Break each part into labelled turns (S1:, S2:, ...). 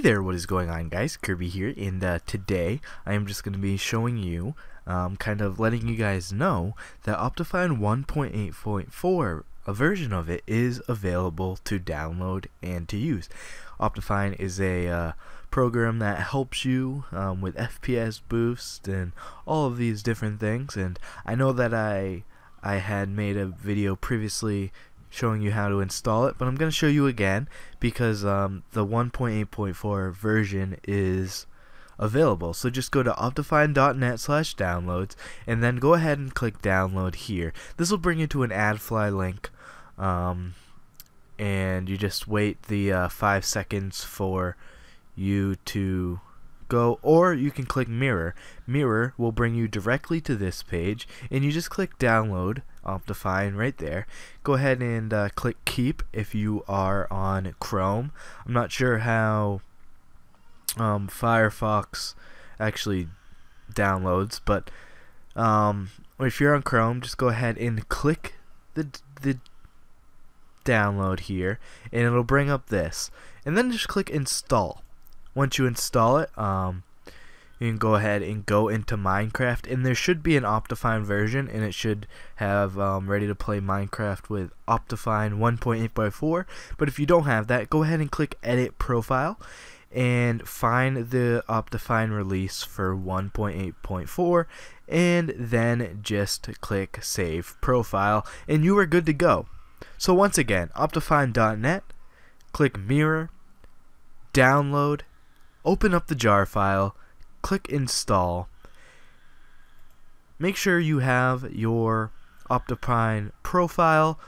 S1: there, what is going on guys? Kirby here, and uh, today I am just going to be showing you, um, kind of letting you guys know that Optifine 1.8.4, a version of it, is available to download and to use. Optifine is a uh, program that helps you um, with FPS boost and all of these different things, and I know that I I had made a video previously showing you how to install it, but I'm going to show you again because um, the 1.8.4 version is available. So just go to optifine.net slash downloads and then go ahead and click download here. This will bring you to an AdFly link um, and you just wait the uh, five seconds for you to go or you can click mirror. Mirror will bring you directly to this page and you just click download Optifine right there go ahead and uh, click keep if you are on Chrome. I'm not sure how um, Firefox actually downloads but um, if you're on Chrome just go ahead and click the the download here and it'll bring up this. And then just click install once you install it, um, you can go ahead and go into Minecraft, and there should be an Optifine version, and it should have um, ready to play Minecraft with Optifine 1.8.4. But if you don't have that, go ahead and click Edit Profile, and find the Optifine release for 1.8.4, and then just click Save Profile, and you are good to go. So once again, Optifine.net, click Mirror, download, open up the jar file, click install. Make sure you have your Optifine profile,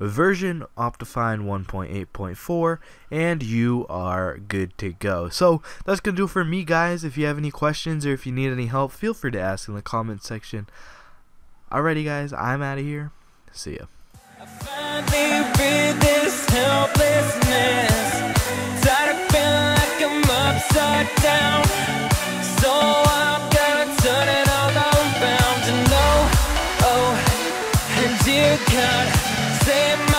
S1: version Optifine 1.8.4, and you are good to go. So that's going to do it for me, guys. If you have any questions or if you need any help, feel free to ask in the comment section. Alrighty, guys, I'm out of here. See ya. Save my